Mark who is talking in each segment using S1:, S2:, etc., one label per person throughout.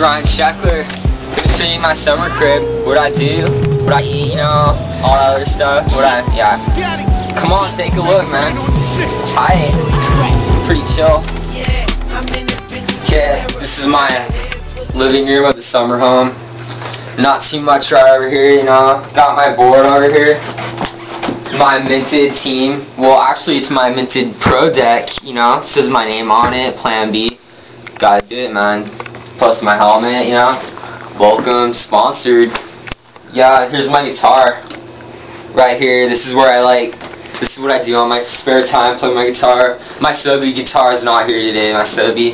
S1: Ryan Sheckler. Gonna you my summer crib. What I do, what I eat, you know, all that other stuff. What I, yeah. Come on, take a look, man. Hi. Pretty chill. Okay, this is my living room of the summer home. Not too much right over here, you know. Got my board over here. My minted team. Well, actually, it's my minted pro deck, you know. It says my name on it, Plan B. Gotta do it, man. Plus my helmet, you know. Volcom, sponsored. Yeah, here's my guitar. Right here. This is where I like. This is what I do on my spare time. Play my guitar. My subby guitar is not here today. My subby,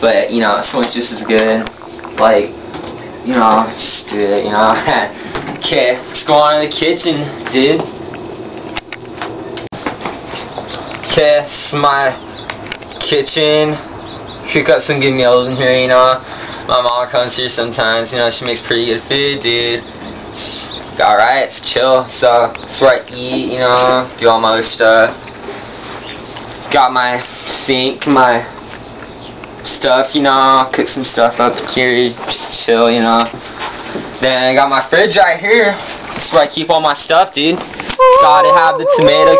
S1: but you know, this one's just as good. Like, you know, just do it. You know. okay, let's go on to the kitchen, dude. Okay, this is my kitchen. Cook up some good meals in here, you know. My mom comes here sometimes, you know, she makes pretty good food, dude. Alright, it's chill. So, that's where I eat, you know, do all my other stuff. Got my sink, my stuff, you know, cook some stuff up here, just chill, you know. Then I got my fridge right here. That's where I keep all my stuff, dude. Gotta have the tomato.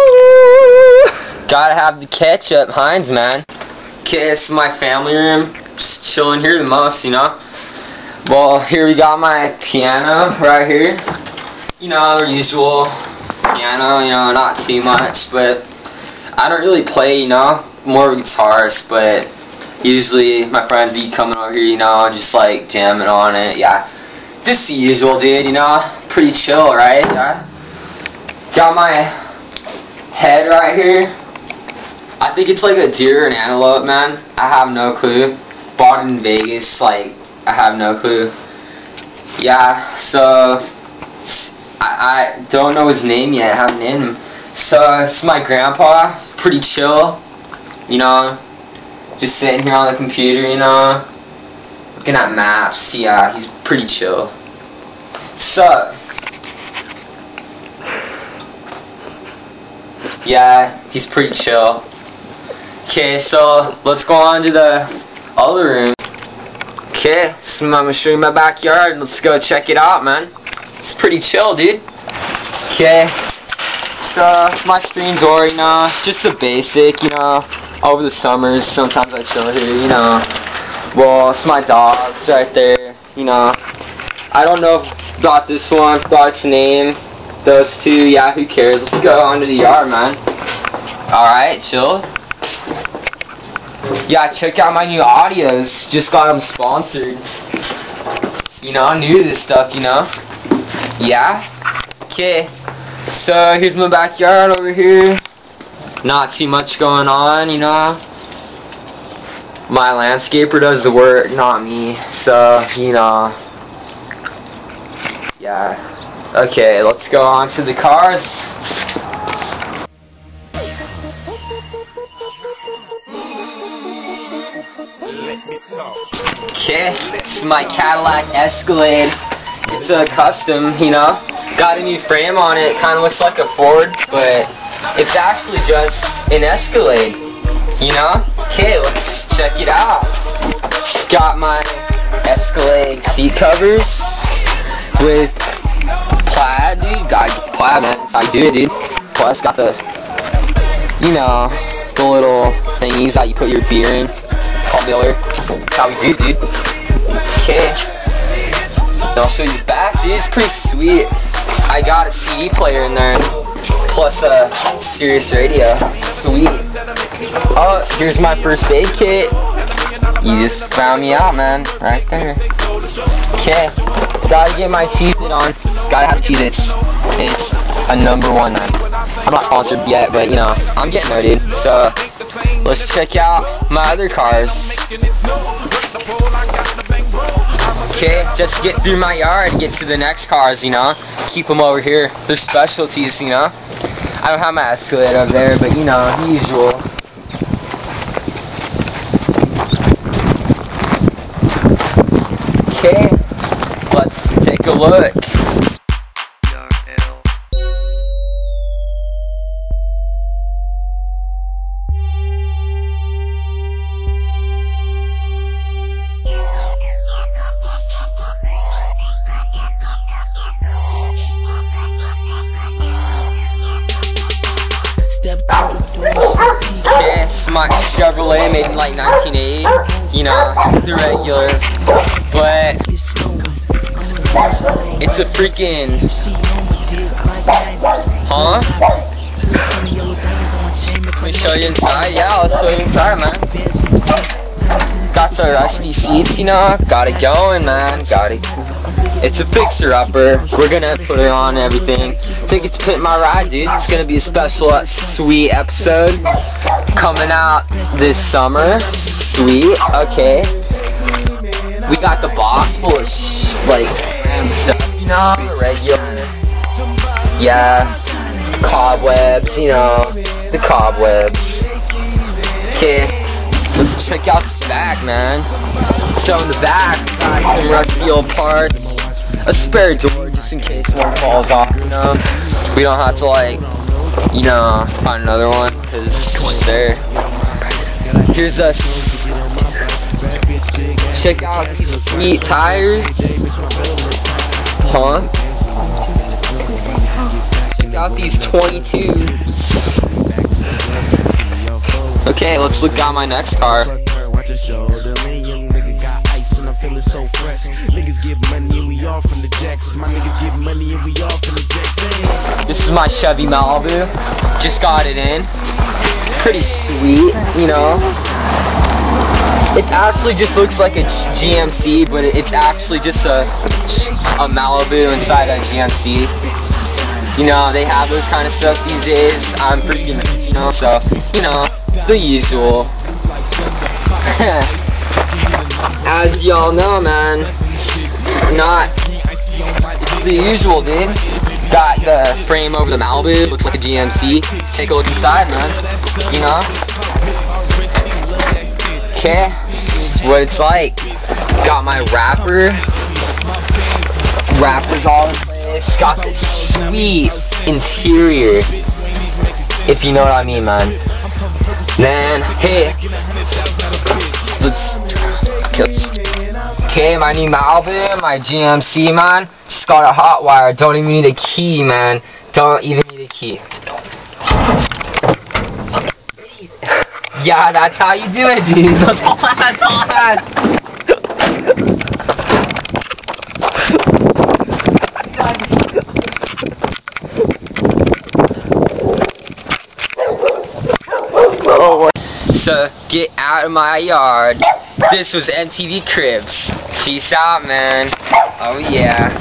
S1: Gotta have the ketchup, Heinz, man. Is my family room. Just chilling here the most, you know. Well, here we got my piano right here. You know, the usual piano, you know, not too much, but I don't really play, you know, more of a guitarist, but usually my friends be coming over here, you know, just like jamming on it, yeah. Just the usual, dude, you know, pretty chill, right? Yeah. Got my head right here. I think it's like a deer or an antelope, man. I have no clue. Bought in Vegas, like, I have no clue. Yeah, so, I, I don't know his name yet, I haven't named him. So, it's my grandpa, pretty chill, you know, just sitting here on the computer, you know, looking at maps, yeah, he's pretty chill. So, yeah, he's pretty chill. Okay, so let's go on to the other room. Okay, so I'm gonna show you my backyard. Let's go check it out, man. It's pretty chill, dude. Okay, so it's my screen door, you just a basic, you know. Over the summers, sometimes I chill here, you know. Well, it's my dogs right there, you know. I don't know about this one, forgot its name. Those two, yeah, who cares? Let's go on to the yard, man. Alright, chill. Yeah, check out my new audios. Just got them sponsored. You know, I'm new to this stuff, you know. Yeah. Okay. So here's my backyard over here. Not too much going on, you know. My landscaper does the work, not me. So, you know. Yeah. Okay, let's go on to the cars. Okay, is my Cadillac Escalade. It's a custom, you know. Got a new frame on it. Kind of looks like a Ford, but it's actually just an Escalade. You know? Okay, let's check it out. Got my Escalade seat covers with plaid, dude. Got plaid, man. I do it, dude. Plus, got the, you know, the little thingies that you put your beer in. Paul Miller. How we do, dude. Okay. I'll show you back, dude. It's pretty sweet. I got a CD player in there, plus a Sirius radio. Sweet. Oh, here's my first aid kit. You just found me out, man. Right there. Okay. Gotta get my Cheez-It on. Gotta have Cheez-Its a number one. I'm not sponsored yet, but you know, I'm getting there, dude. So, let's check out my other cars. Okay, just get through my yard get to the next cars, you know. Keep them over here. They're specialties, you know. I don't have my Escalade over there, but you know, usual. Okay, let's take a look. My Chevrolet made in like 1980. You know, the regular. But it's a freaking. Huh? Let me show you inside. Yeah, I'll show you inside, man. Got the rusty seats, you know. Got it going, man. Got it. It's a fixer-upper. We're gonna put it on everything. To Pimp My Ride, dude. It's gonna be a special, sweet episode coming out this summer. Sweet. Okay. We got the box full of like stuff, you know, regular. Yeah, cobwebs, you know, the cobwebs. Okay, let's check out the back, man. So in the back, some rusty old parts, a spare door just in case one falls off, you know. We don't have to like, you know, find another one because it's just there. Here's us. Check out these sweet tires. Huh? Check out these 22s. Okay, let's look at my next car.
S2: Jacks. My niggas get money and we all jacks.
S1: This is my Chevy Malibu. Just got it in. Pretty sweet, you know. It actually just looks like a GMC, but it's actually just a a Malibu inside a GMC. You know, they have those kind of stuff these days. I'm pretty you know, so, you know, the usual. As y'all know, man, not, the usual, dude. Got the frame over the Malibu, looks like a GMC. Take a look inside, man. You know? Okay, what it's like. Got my wrapper. Wrappers all in place. Got this sweet interior. If you know what I mean, man. Then, hey. Let's. Okay, my new Malibu, my GMC, man. Just got a hot wire. Don't even need a key, man. Don't even need a key. Yeah, that's how you do it, dude. That's all that's all that. So get out of my yard. This was MTV Cribs. Peace out, man. Oh, yeah.